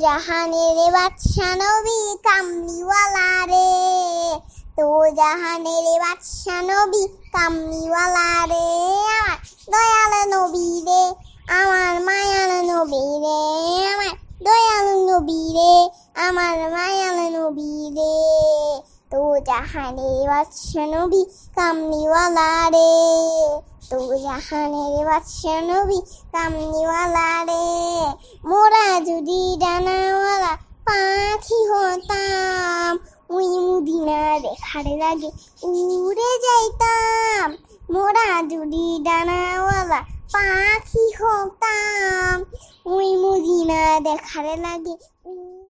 জাহানের বাদশা নবী কামলিওয়ালা রে। তো জাহানের বাদশা নবী কামলিওয়ালা রে। আমার দয়াল নবী রে, আমার মায়াল নবী রে। আমার দয়াল নবী রে, আমার মায়াল নবী রে। তো জাহানের বাদশা নবী কামলিওয়ালা রে। তো জাহানের বাদশা নবী কামলিওয়ালা রে মোরা যদি ডানাওয়ালা পাখি হতাম ওই মুদিনা দেখার লাগে উড়ে যাইতাম। মোরা যদি ডানাওয়ালা পাখি হতাম ওই মুদিনা দেখার লাগে